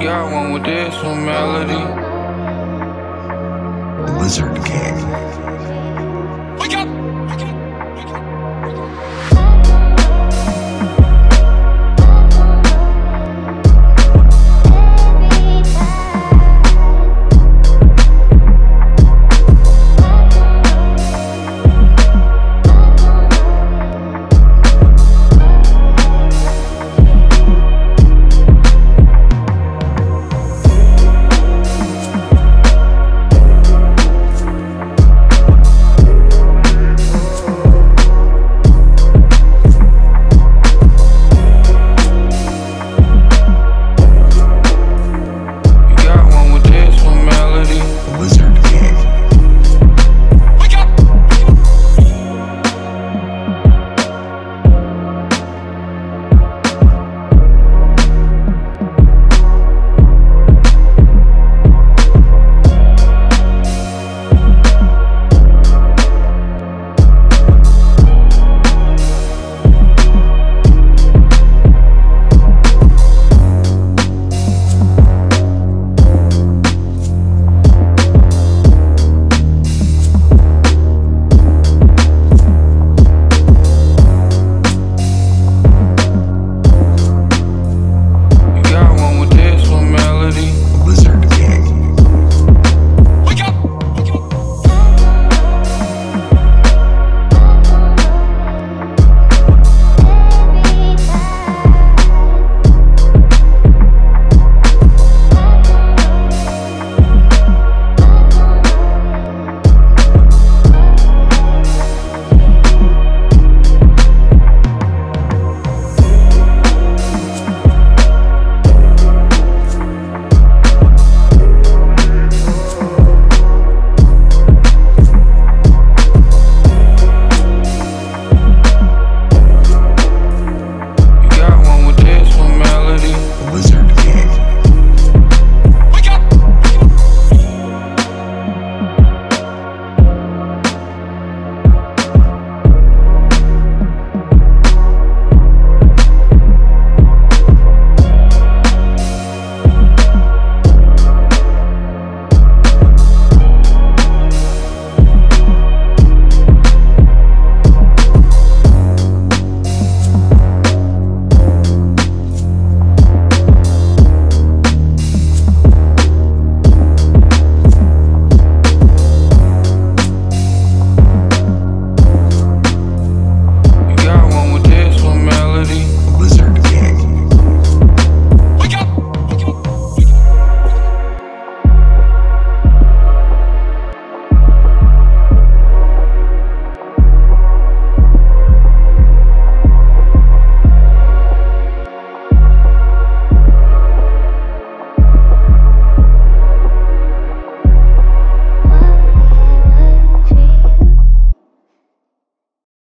got one with this one melody. Lizard King.